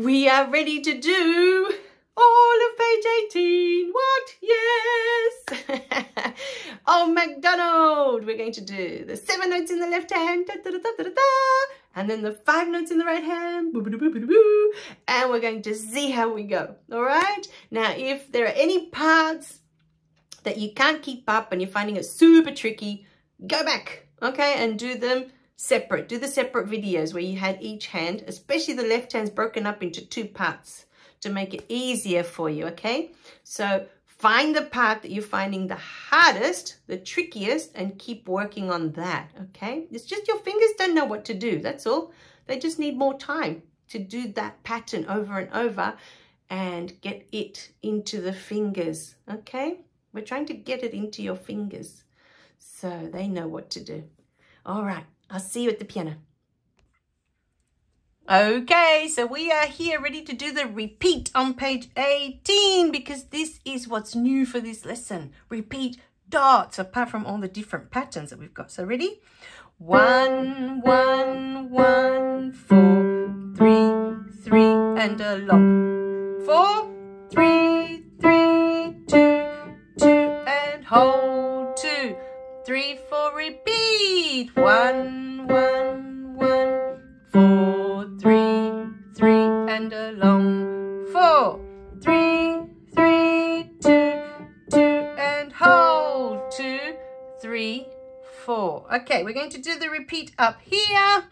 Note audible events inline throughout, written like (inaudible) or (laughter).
we are ready to do all of page 18. What? Yes. (laughs) oh, MacDonald. We're going to do the seven notes in the left hand. Da, da, da, and then the five notes in the right hand. Boo, boo, boo, and we're going to see how we go. All right. Now, if there are any parts that you can't keep up and you're finding it super tricky, go back, okay, and do them separate. Do the separate videos where you had each hand, especially the left hand's broken up into two parts to make it easier for you, okay? So find the part that you're finding the hardest, the trickiest, and keep working on that, okay? It's just your fingers don't know what to do, that's all. They just need more time to do that pattern over and over and get it into the fingers, okay? We're trying to get it into your fingers so they know what to do. All right, I'll see you at the piano. Okay, so we are here ready to do the repeat on page 18 because this is what's new for this lesson. Repeat dots apart from all the different patterns that we've got. So ready? One, one, one, four, three, three, and a long. Four, three, three, two, two, and hold two three, four, repeat. One, one, one, four, three, three, and a long four. Three, three, two, two, and hold. Two, three, four. Okay, we're going to do the repeat up here.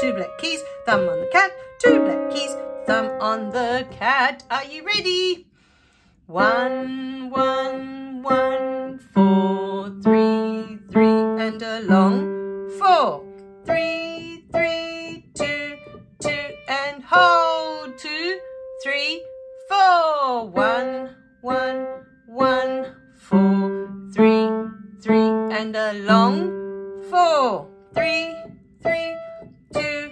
Two black keys, thumb on the cat. Two black keys, thumb on the cat. Are you ready? One, one, one, and hold. Two, three, four. One, one, one, four, three, three, and a long four. Three, three, two,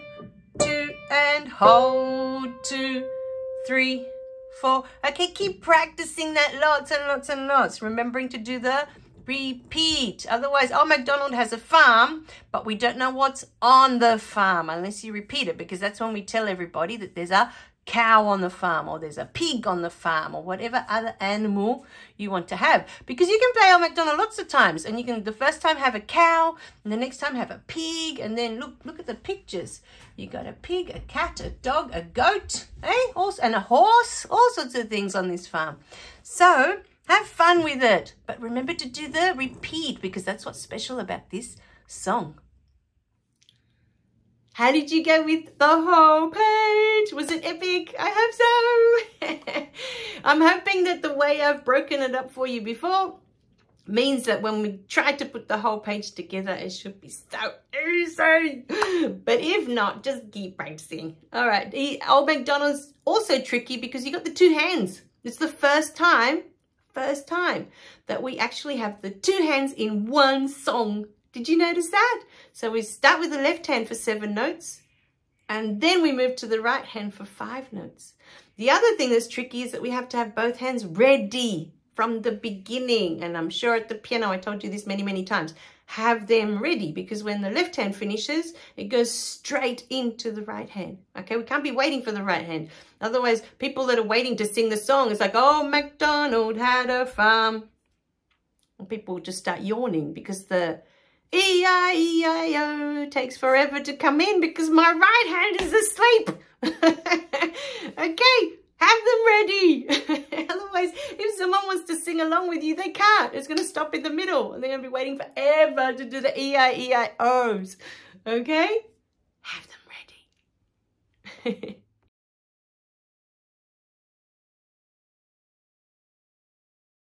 two, and hold. Two, three, four. Okay, keep practicing that lots and lots and lots. Remembering to do the repeat. Otherwise, oh, MacDonald has a farm, but we don't know what's on the farm unless you repeat it because that's when we tell everybody that there's a cow on the farm or there's a pig on the farm or whatever other animal you want to have. Because you can play on MacDonald lots of times and you can the first time have a cow and the next time have a pig and then look look at the pictures. You got a pig a cat a dog a goat eh? Also and a horse. All sorts of things on this farm. So have fun with it but remember to do the repeat because that's what's special about this song how did you go with the whole page? Was it epic? I hope so. (laughs) I'm hoping that the way I've broken it up for you before means that when we try to put the whole page together, it should be so easy. (gasps) But if not, just keep practicing. All right, Old MacDonald's also tricky because you got the two hands. It's the first time, first time that we actually have the two hands in one song did you notice that? So we start with the left hand for seven notes and then we move to the right hand for five notes. The other thing that's tricky is that we have to have both hands ready from the beginning. And I'm sure at the piano, I told you this many, many times, have them ready because when the left hand finishes, it goes straight into the right hand. Okay, we can't be waiting for the right hand. Otherwise, people that are waiting to sing the song, it's like, oh, MacDonald had a farm. And people just start yawning because the E-I-E-I-O takes forever to come in because my right hand is asleep. (laughs) okay, have them ready. (laughs) Otherwise, someone wants to sing along with you, they can't. It's going to stop in the middle and they're going to be waiting forever to do the E-I-E-I-O's. Okay? Have them ready. (laughs)